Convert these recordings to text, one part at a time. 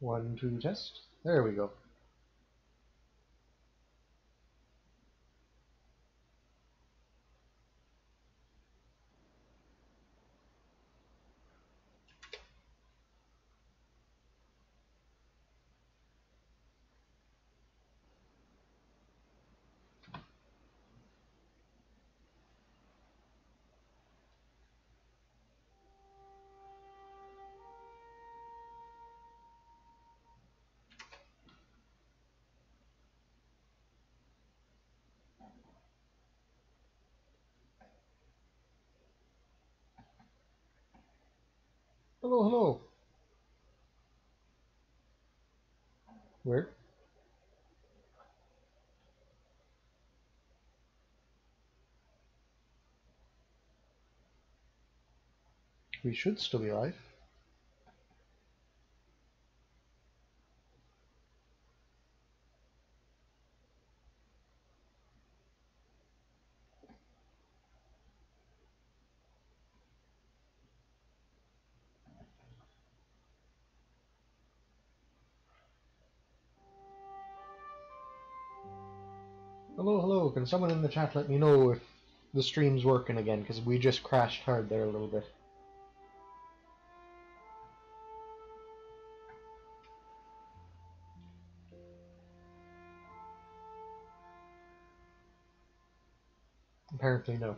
One, two, test. There we go. Hello, hello. Where? We should still be live. Can someone in the chat let me know if the stream's working again? Because we just crashed hard there a little bit. Apparently, no.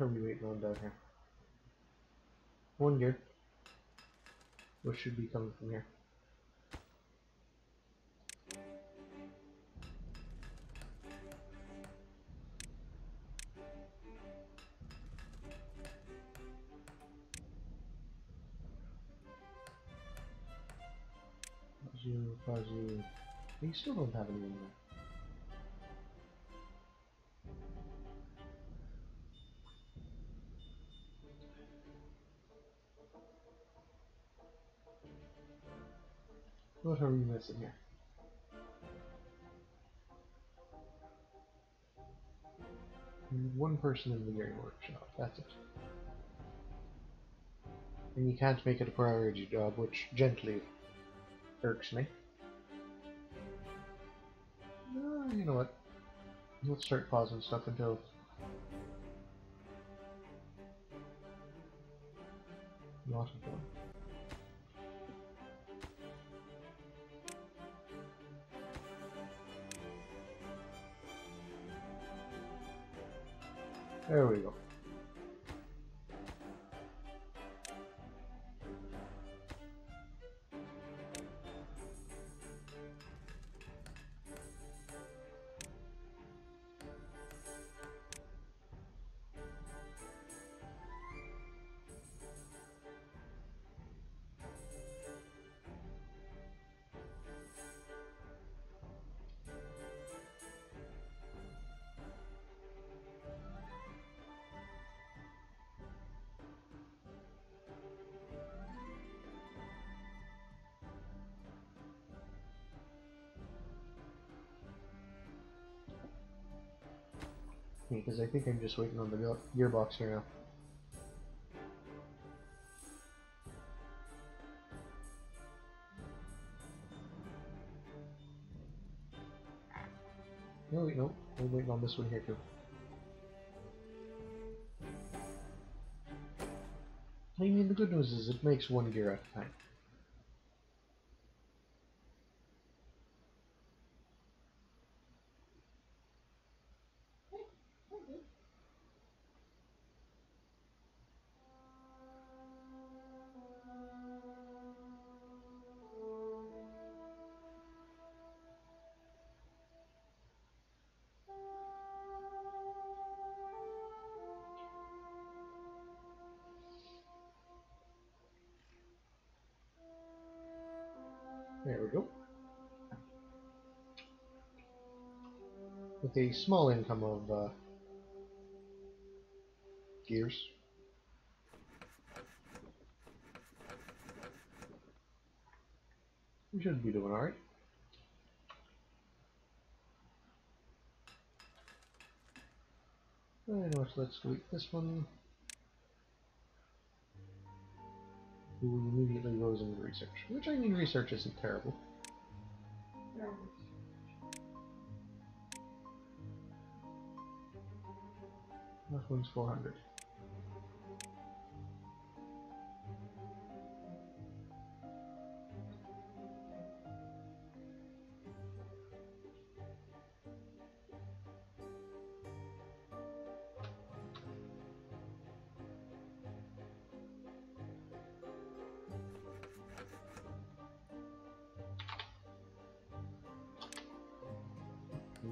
What are we waiting on down here? One gear. What should be coming from here? Fuzzy, fuzzy. We still don't have any in What are we missing here? One person in the gearing workshop, that's it. And you can't make it a priority job, which gently irks me. You know what? Let's start pausing stuff until not important. There we go. Because I think I'm just waiting on the gear- gearbox here now. No, wait, no. I'm waiting on this one here too. I mean, the good news is it makes one gear at a time. with a small income of uh, gears. We should be doing alright. Anyways, let's delete this one. Who immediately goes into research, which I mean research isn't terrible. That one's 400.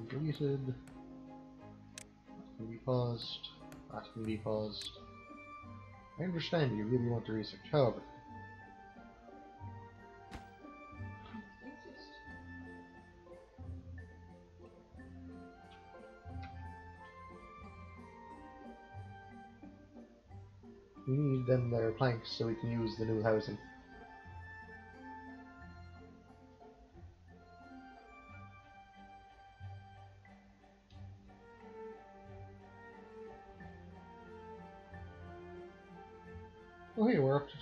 Deleted. That can be paused. That can be paused. I understand you really want to research, however, we need them there planks so we can use the new housing.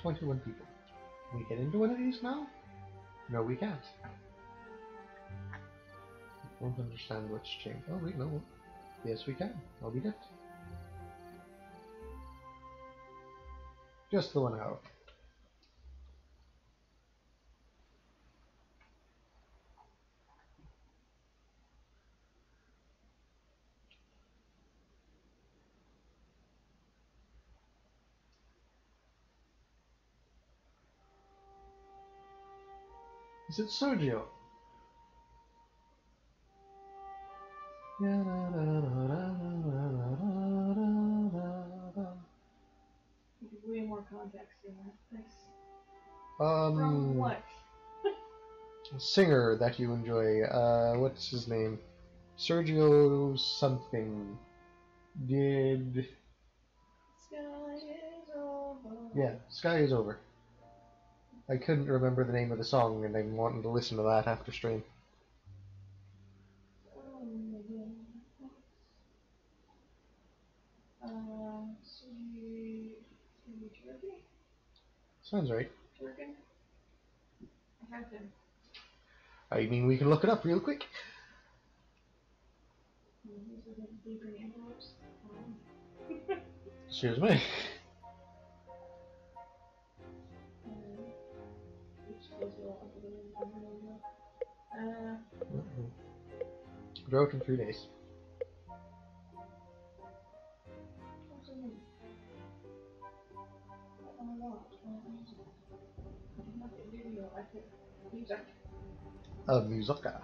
21 people. Can we get into one of these now? No, we can't. I don't understand what's changed. Oh wait, no. Yes, we can. I'll be dead. Just the one hour. Is it Sergio? Way more context in that. Thanks. From Um, what? singer that you enjoy. Uh, what's his name? Sergio something. Did Sky is over. yeah? Sky is over. I couldn't remember the name of the song, and I'm wanting to listen to that after stream. My God. Uh, sweet, sweet? Sounds right. I have. I mean, we can look it up real quick. These are the blue green envelopes. Excuse me. Uh, Drought in three days. what's her name? My god. Nothing video. I could music. Uh, Muzaka.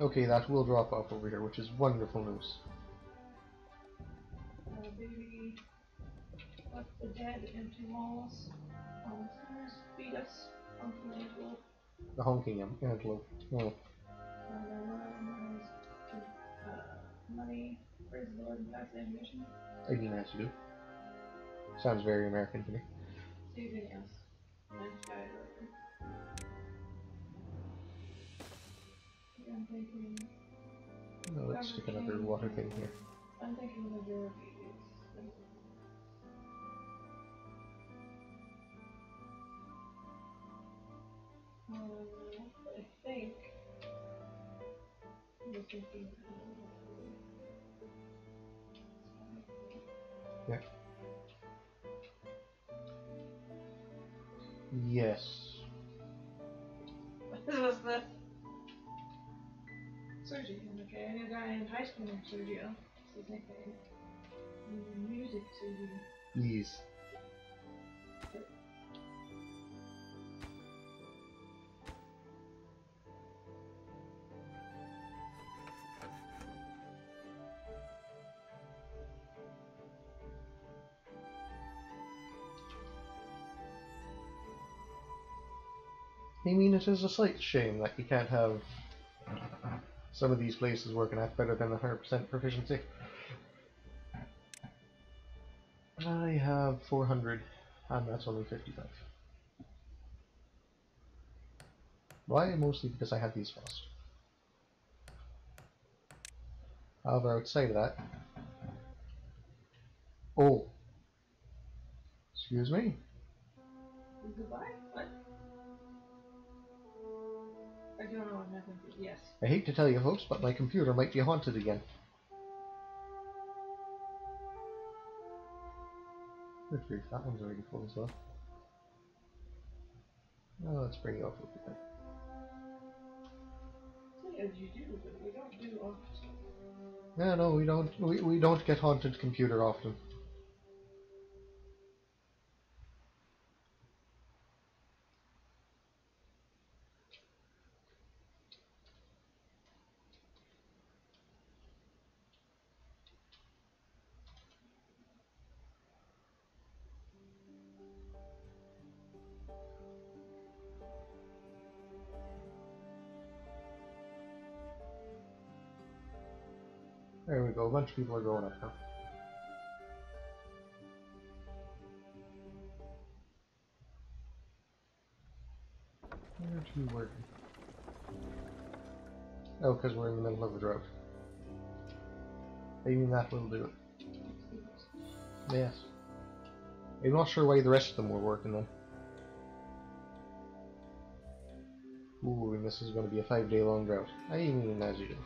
Okay, that will drop off over here, which is wonderful news. Uh, baby, fuck the dead empty walls. Um, sinners, beat us. Funky angel. The honking antelope. Oh, Uh, money. Praise the Lord and pass the ammunition. As you do. Sounds very American to me. Saving us. I'm thinking. No, let's stick another water thing here. I'm thinking the majority. Um, I think. I thinking. Yeah. Yes. This was the. Sergio, okay. I knew a guy in high school named Sergio. That's his nickname. Music Sergio. Yes. I mean, it is a slight shame that you can't have some of these places working at better than 100% proficiency. I have 400, and that's only 55. Why? Mostly because I had these fast. However, outside of that... Oh! Excuse me? Goodbye? Happened. Yes. I hate to tell you folks, but my computer might be haunted again. Good grief, that one's already full as well. Well, let's bring you up a bit. As you do, but we don't do often. No, no, we don't. We, we don't get haunted computer often. People are going up now. Where? Oh, because we're in the middle of a drought. Maybe that will do it. Yes. I'm not sure why the rest of them were working then. Ooh, and this is going to be a five day long drought. I mean, as you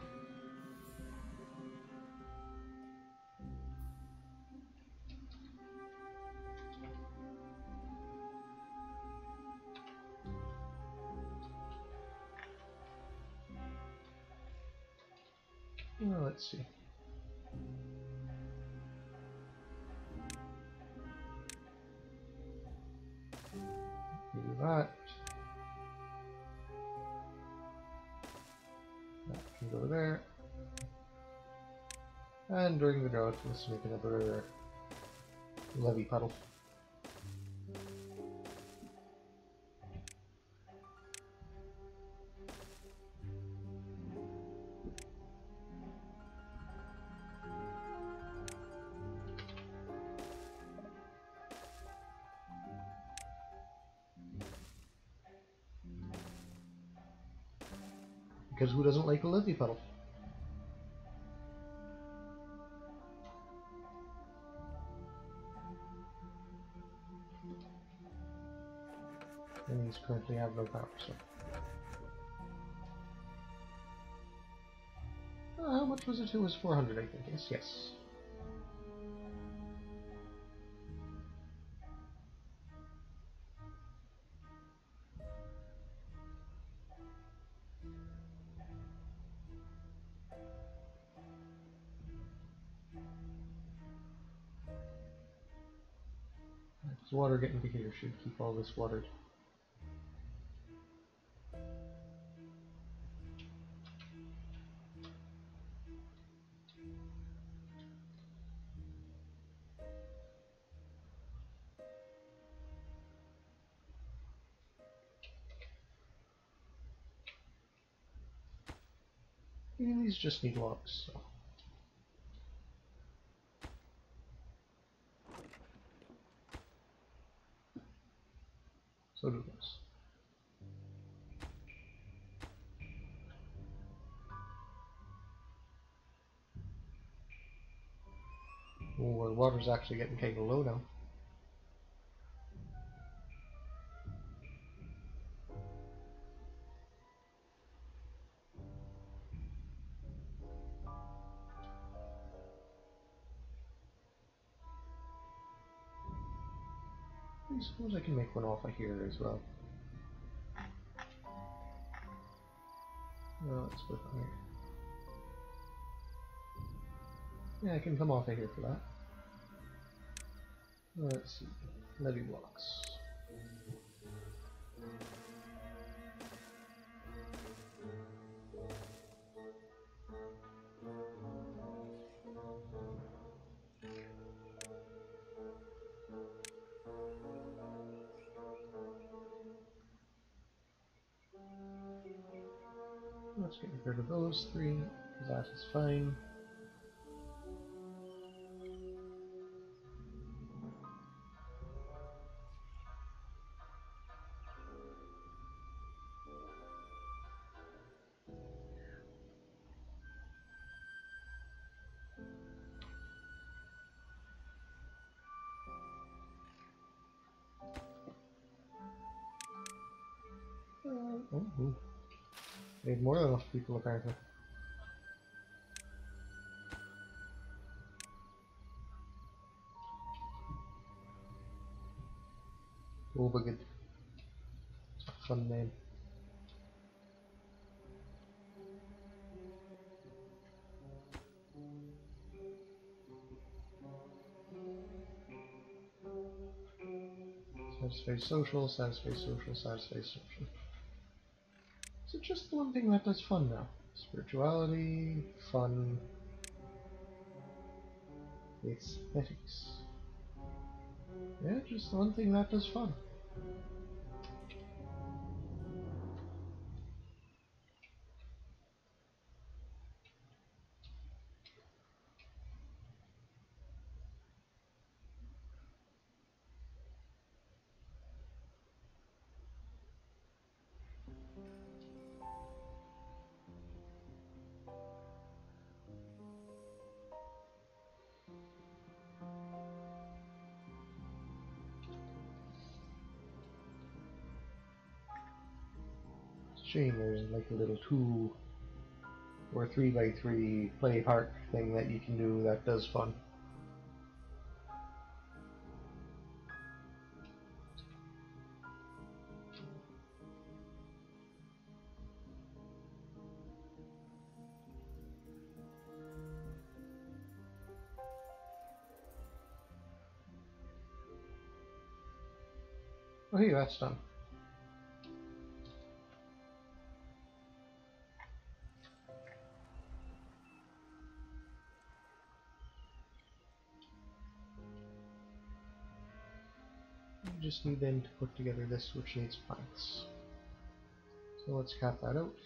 let's make another levee puddle. Because who doesn't like a levee puddle? Currently have no power, so. Uh, how much was it? It was 400, I think. Yes, yes. Water getting to here should keep all this watered. These just need locks, so. So do this. Oh, the water's actually getting kind of low now. I suppose I can make one off of here as well. No, let's put on here. Yeah, I can come off of here for that. Let's see. Levee blocks. Let's get rid of those three. That is fine. Enough people apparently. Obagid. Fun name. Satisfy social, satisfy social, satisfy social. Just one thing that does fun now? Spirituality, fun, aesthetics. Yeah, just one thing that does fun. Shame there's like a little two or three by three play park thing that you can do that does fun. Oh, hey, that's done. Just need then to put together this which needs planks. So let's cut that out.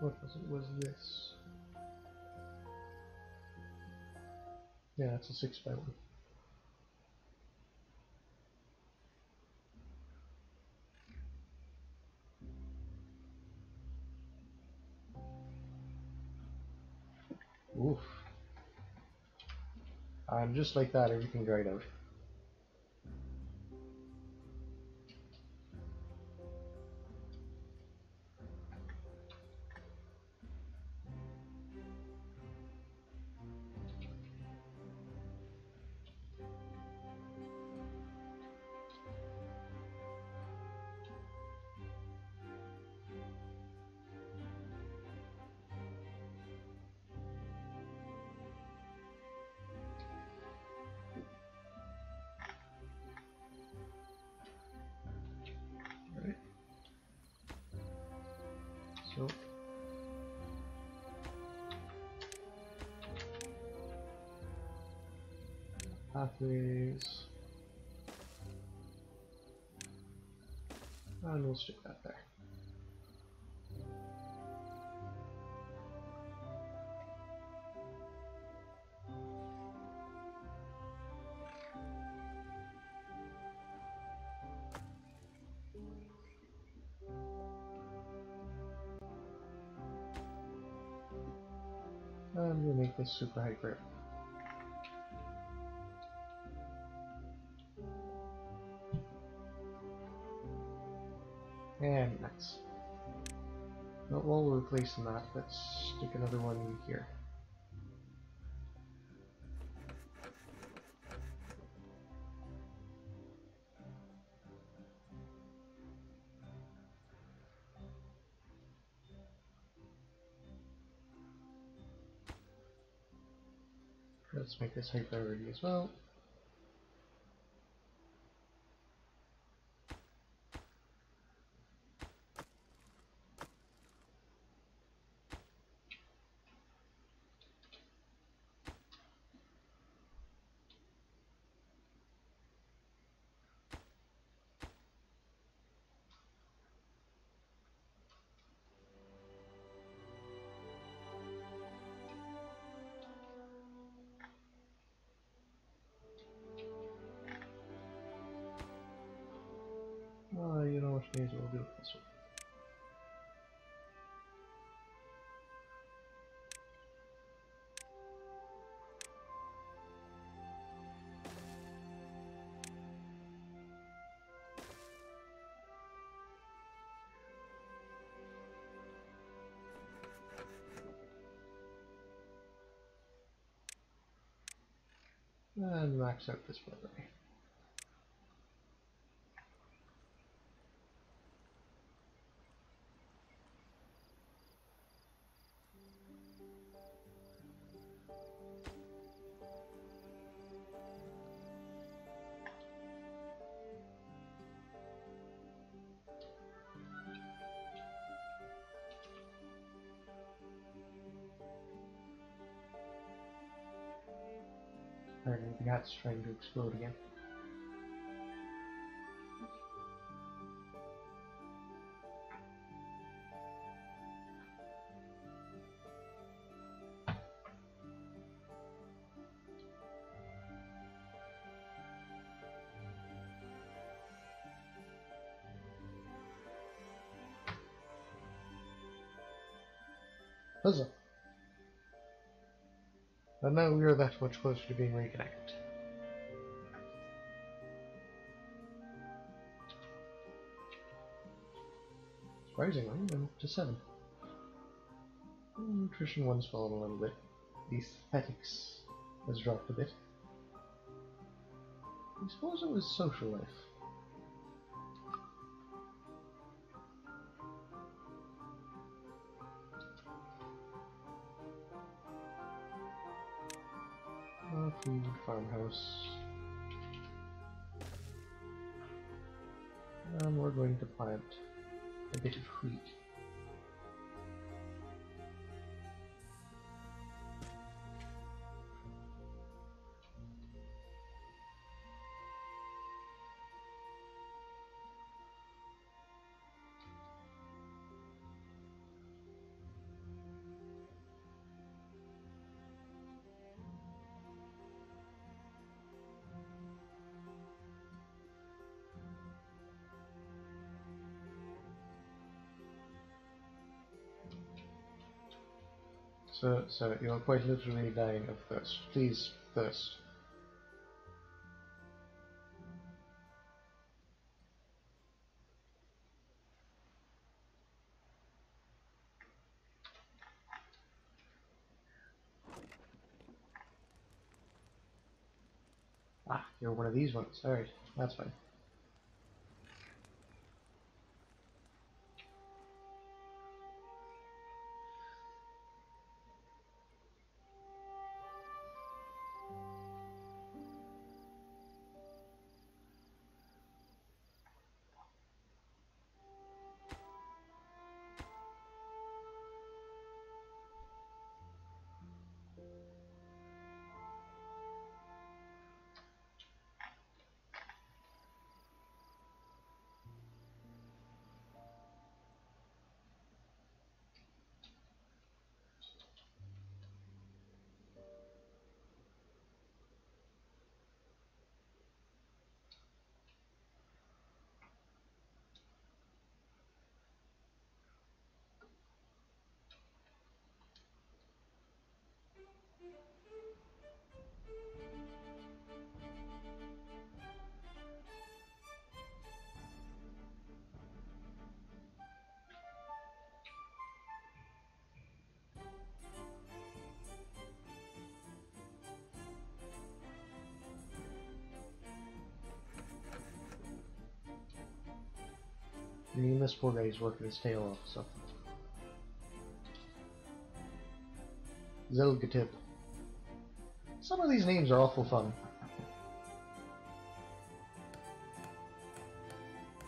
What was it? Was this? Yeah, it's a six by one. Oof. And just like that, everything dried out. Stick that there. And we'll make this super hyper. And next. But while we're replacing that, let's stick another one here. Let's make this high priority as well. And max out this memory. Apparently the hat's trying to explode again. Now we are that much closer to being reconnected. Surprisingly, I'm up to 7. Hmm, Nutrition one's fallen a little bit. The aesthetics has dropped a bit. I suppose it was social life. And we're going to plant a bit of wheat. So, so you're quite literally dying of thirst. Please, thirst. Ah, you're one of these ones. Alright, that's fine. This poor guy's working his tail off, so. Zelgatip. Some of these names are awful fun.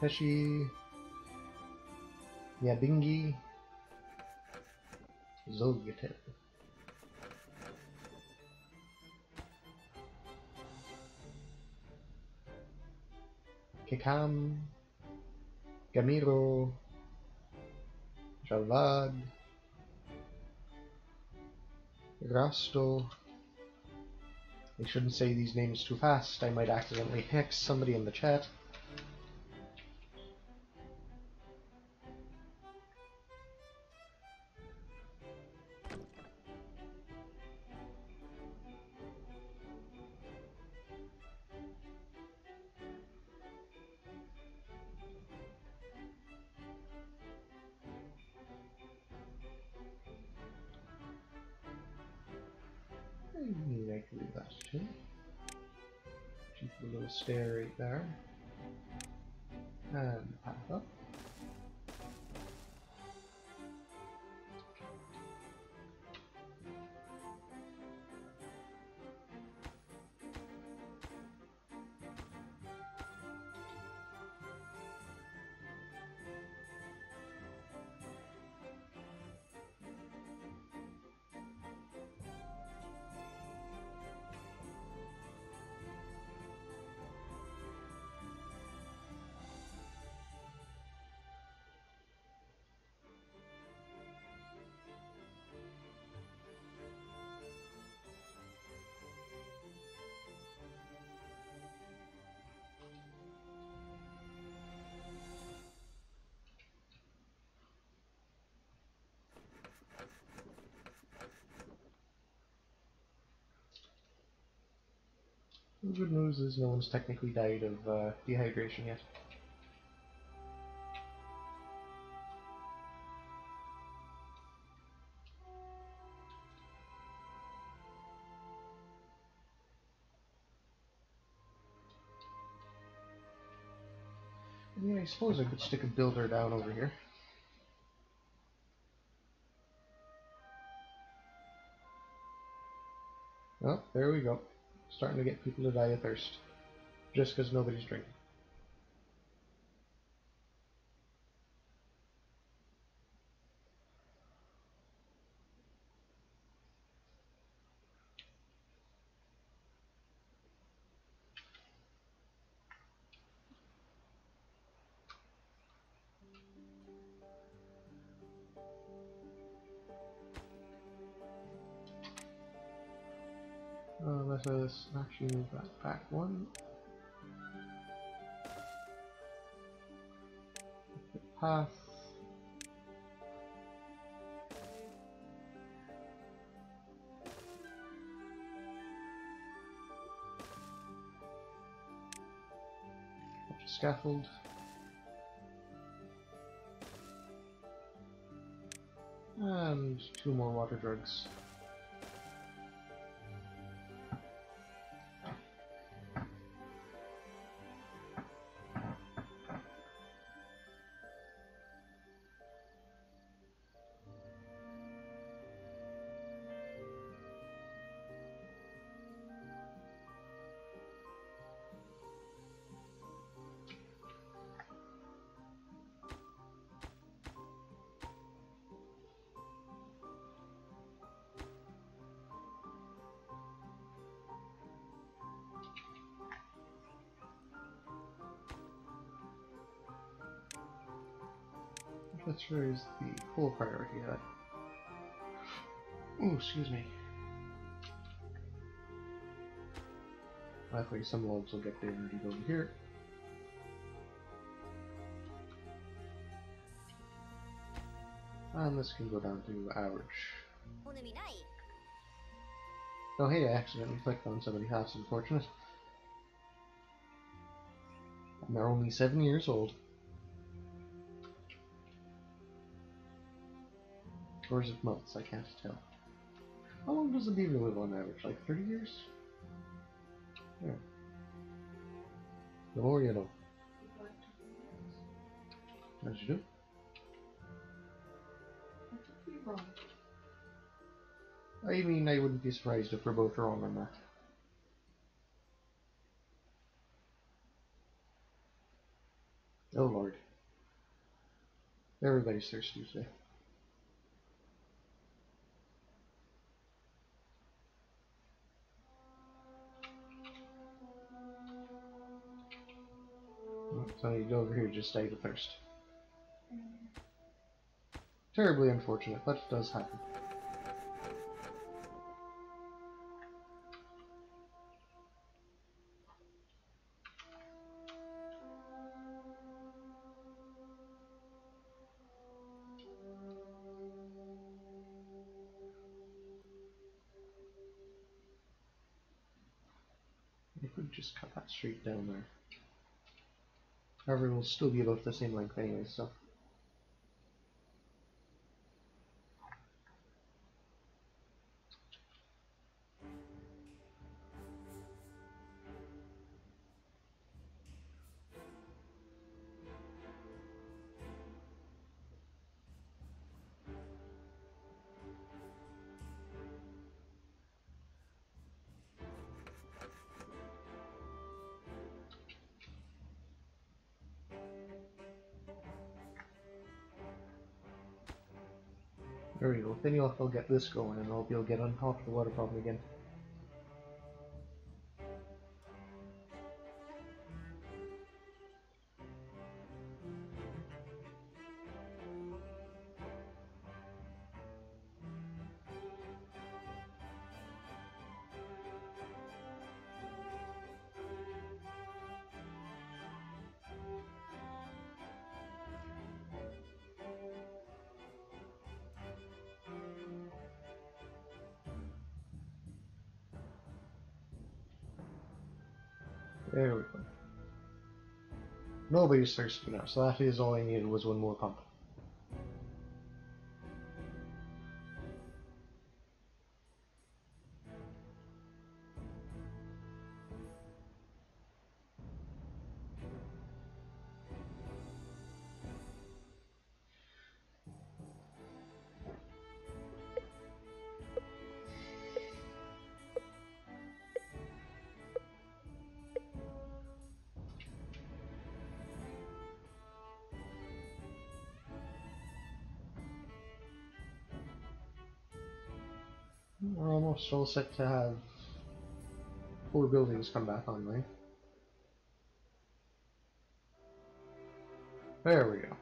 Peshi. Yabingi. Zolgatip. Kikam. Gamiro, Javad, Rasto. I shouldn't say these names too fast, I might accidentally hex somebody in the chat. Little stair right there. And up. The good news is no one's technically died of uh, dehydration yet. Yeah, I suppose I could stick a builder down over here. Oh, there we go. Starting to get people to die of thirst. Just because nobody's drinking. Uh, let us actually move that back one. Path. Scaffold. And two more water drugs. Let's the full priority of that. Oh, excuse me. Luckily, some logs will get dignity over here. And this can go down to average. Oh hey, I accidentally clicked on somebody else, unfortunate. And they're only seven years old. Or is it months? I can't tell. How long does a beaver live on average? Like 30 years? Yeah. The more you know. As you do. I could be wrong. I mean, I wouldn't be surprised if we're both wrong on that. Oh lord. Everybody's thirsty today. So I need to go over here to just die of thirst. Terribly unfortunate, but it does happen. You could just cut that straight down there. However, it will still be about the same length anyway, so. There we go. Then you'll, I'll get this going and I'll be able to get on top of the water problem again. Thirsty now, so that is all I needed was one more pump. Almost all set to have four buildings come back on me. There we go.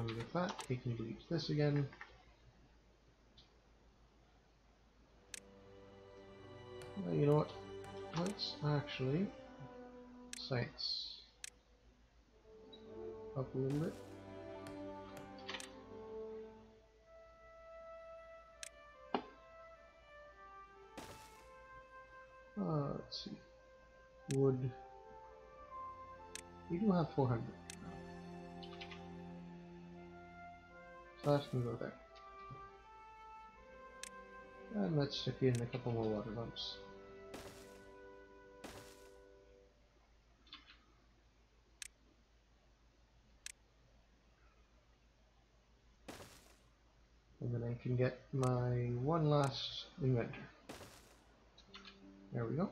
And with that, we can delete this again. Well, you know what? Let's actually science up a little bit. Uh, let's see. Wood. We do have 400. So that can go there. And let's stick in a couple more water pumps. And then I can get my one last inventor. There we go.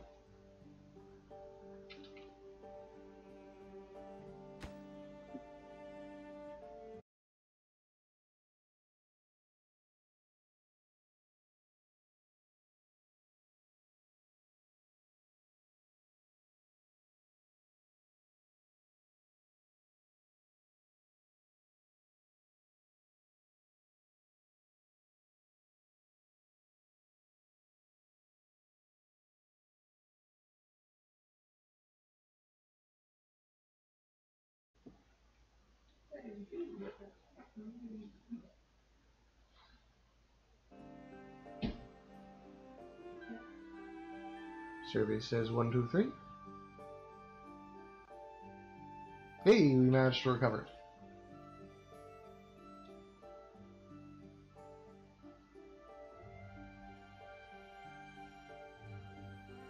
Survey says one, two, three. Hey, we managed to recover.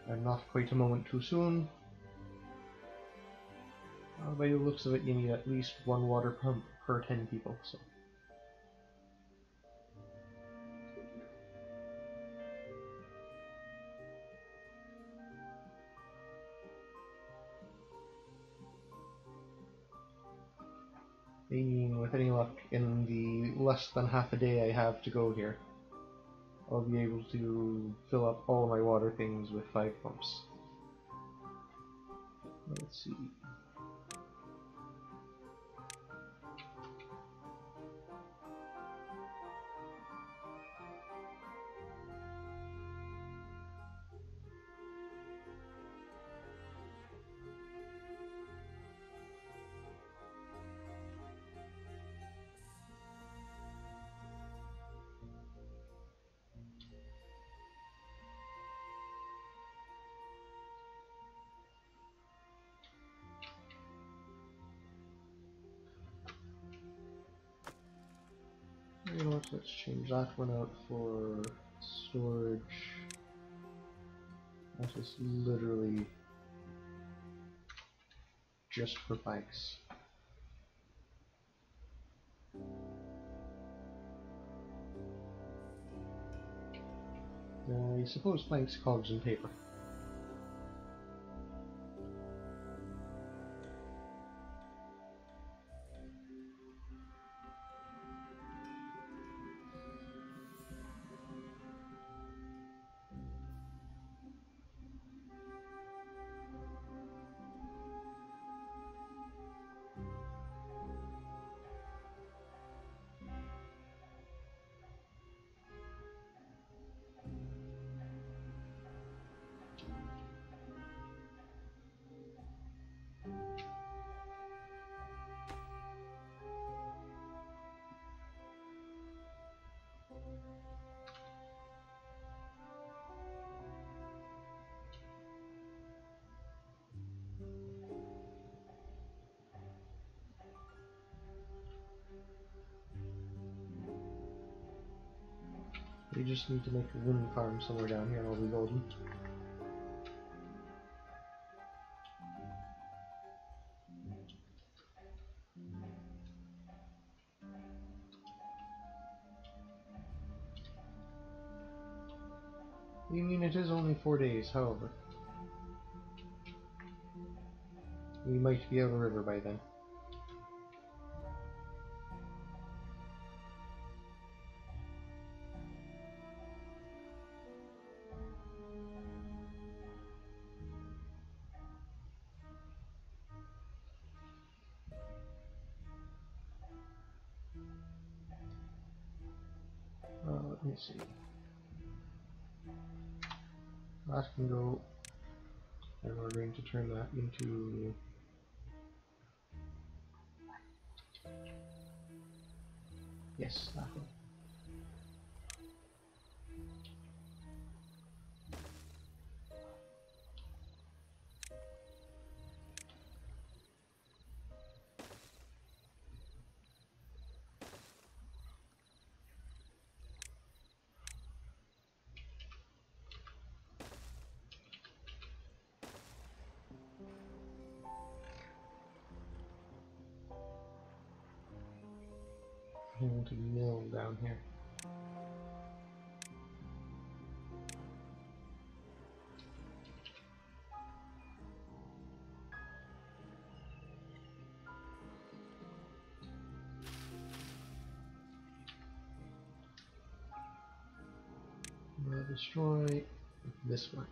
And not quite a moment too soon. Uh, by the looks of it, you need at least one water pump per 10 people, so. Meaning, with any luck, in the less than half a day I have to go here, I'll be able to fill up all my water things with five pumps. Let's see. You know what, let's change that one out for storage. That is literally just for bikes. Uh, I suppose planks, cogs, and paper. We just need to make a wind farm somewhere down here and all be golden. You mean it is only four days, however. We might be out of river by then. Turn that into yes, that one. Want to mill down here. Destroy this one.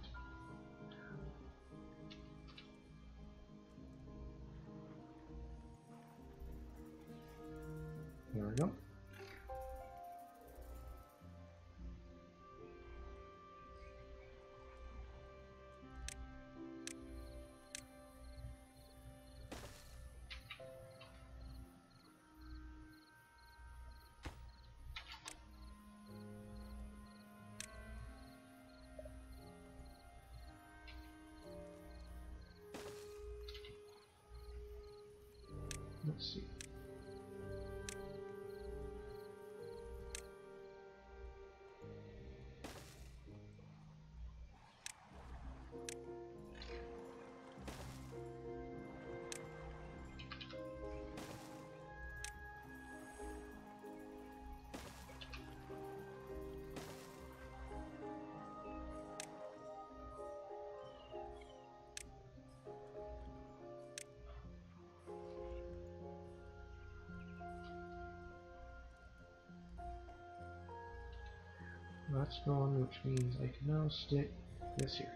That's gone, which means I can now stick this here.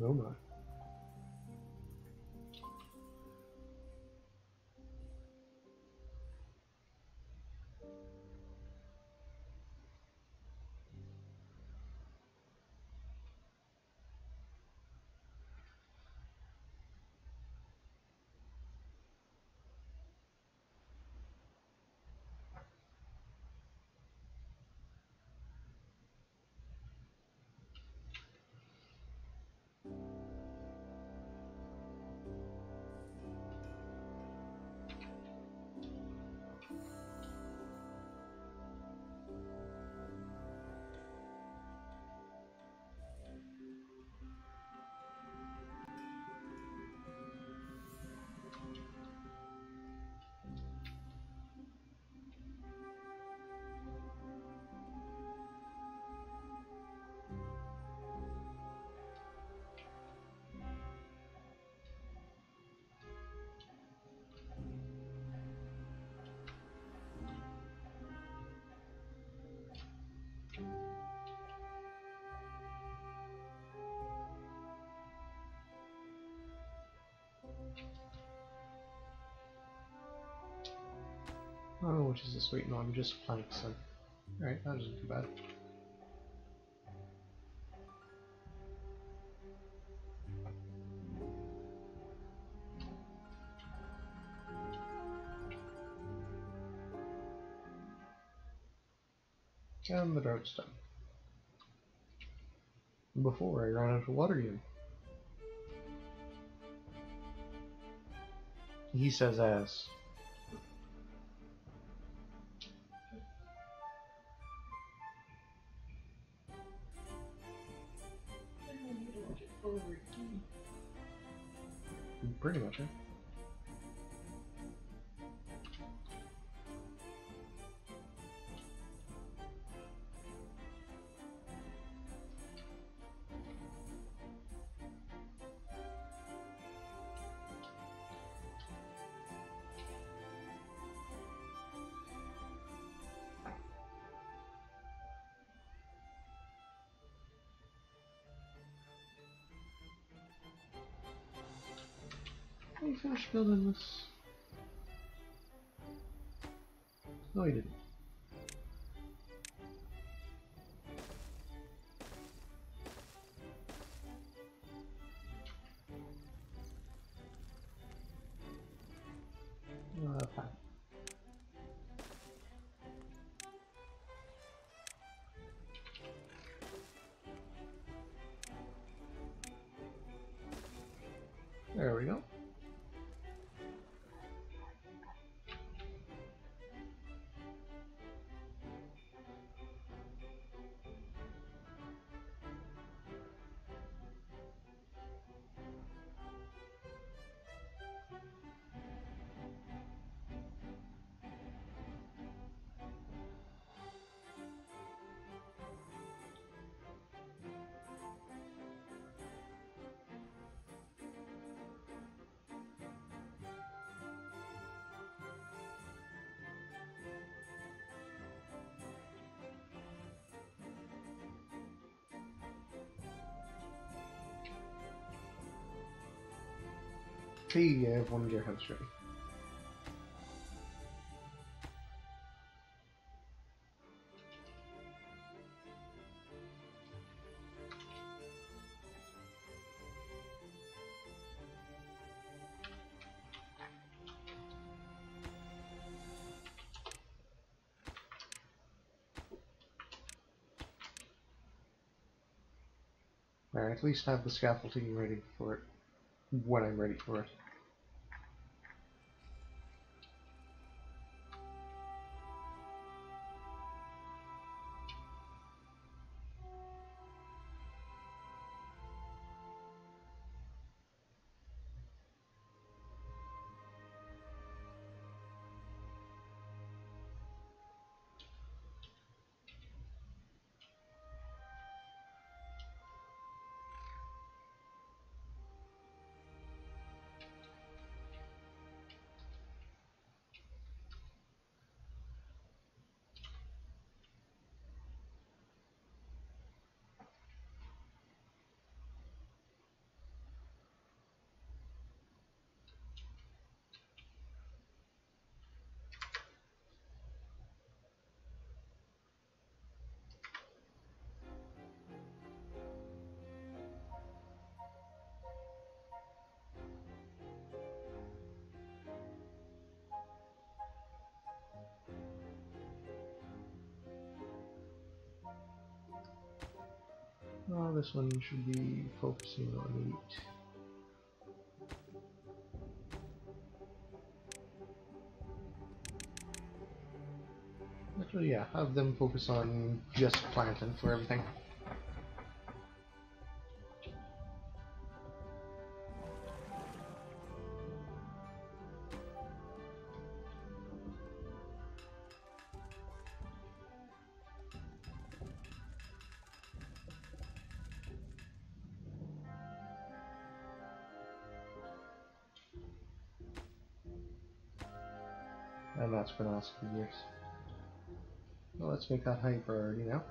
Oh my. Oh, which is this? Wait, no, I'm just planks then. Alright, that isn't too bad. And the drought's done. Before I ran out of water again. He says as. Pretty much, eh? He finished building this. No, he didn't. Hey, I have one gear house ready. Alright, at least have the scaffolding ready for it when I'm ready for it. This one should be focusing on eight. Actually, yeah, have them focus on just planting for everything. Asked for years. Well, let's make that high priority now.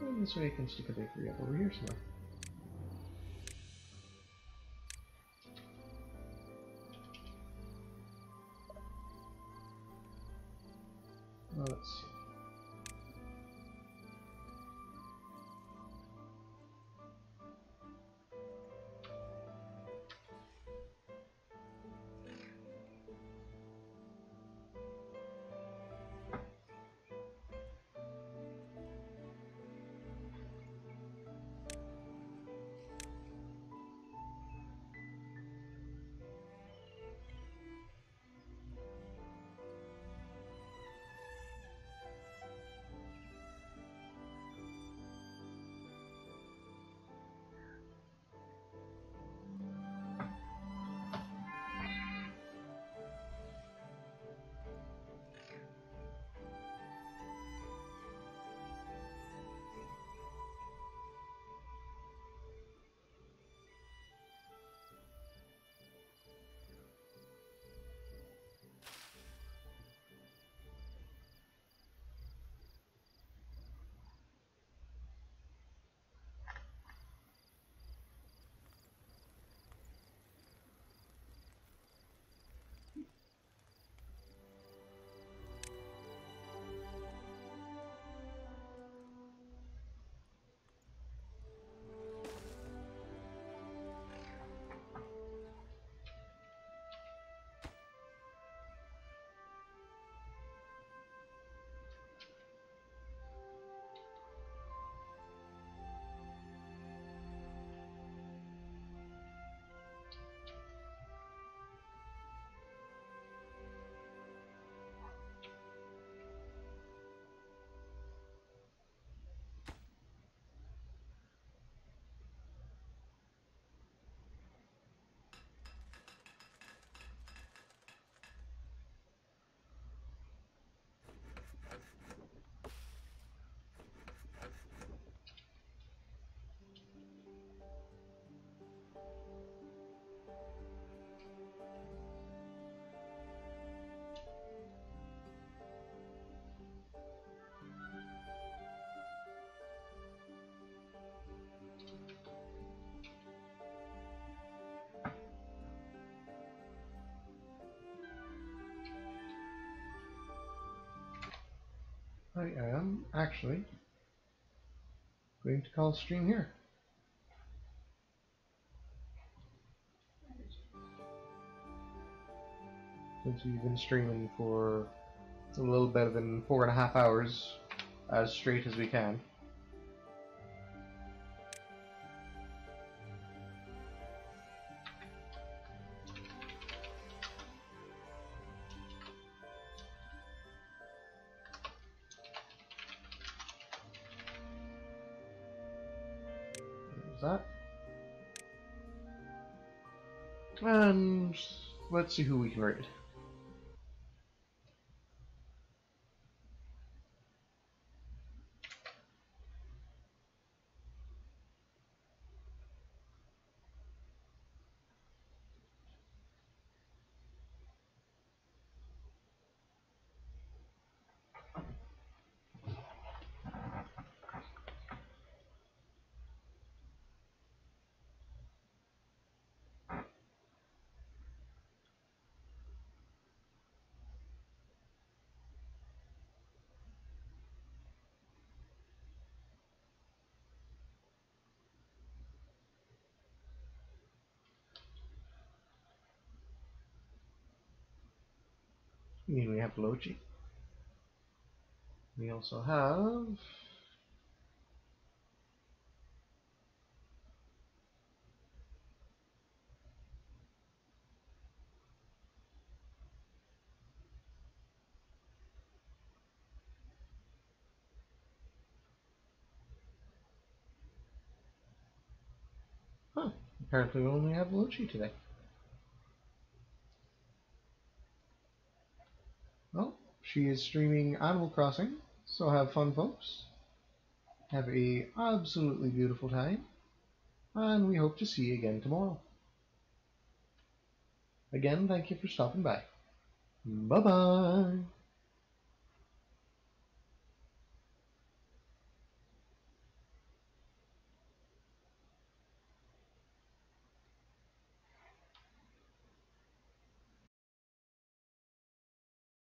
And this way I can stick a bakery up over here somewhere. I am actually going to call stream here. Since we've been streaming for a little better than four and a half hours, as straight as we can. See who we can raid. I mean, we have Logi. We also have. Apparently, we only have Logi today. Well, she is streaming Animal Crossing, so have fun, folks. Have a absolutely beautiful time, and we hope to see you again tomorrow. Again, thank you for stopping by. Bye bye.